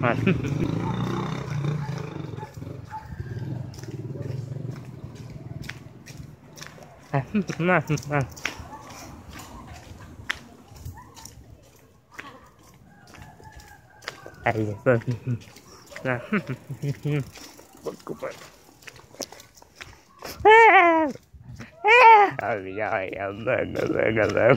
Man. Man, man. Ay, vâng. Nè. Bật cục vậy. Ôi giời, em lên, em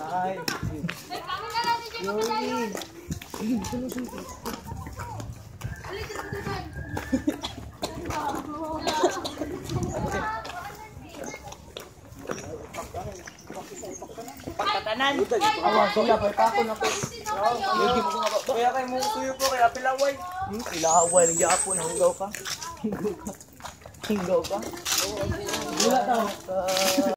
Tay. Yuri. Pagkatanan. Awa, so na pa ako na po. Kaya kay mo tuyo po kaya pilaway. Hmm, pilaway ng yapon hanggaw ka. Hinggaw ka. Wala daw.